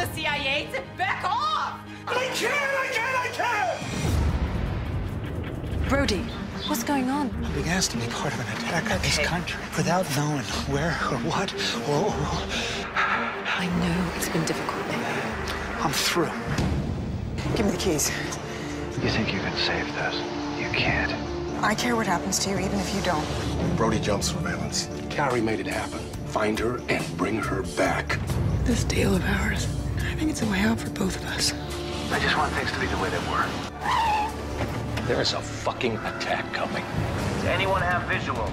the CIA to back off! I can't, I can't, I can't! Brody, what's going on? I'm being asked to be part of an attack on this country without knowing where or what or. I know it's been difficult. I'm through. Give me the keys. You think you can save this? You can't. I care what happens to you, even if you don't. Brody jump surveillance. Carrie made it happen. Find her and bring her back. This deal of ours, I think it's a way out for both of us. I just want things to be the way they were. There is a fucking attack coming. Does anyone have visual?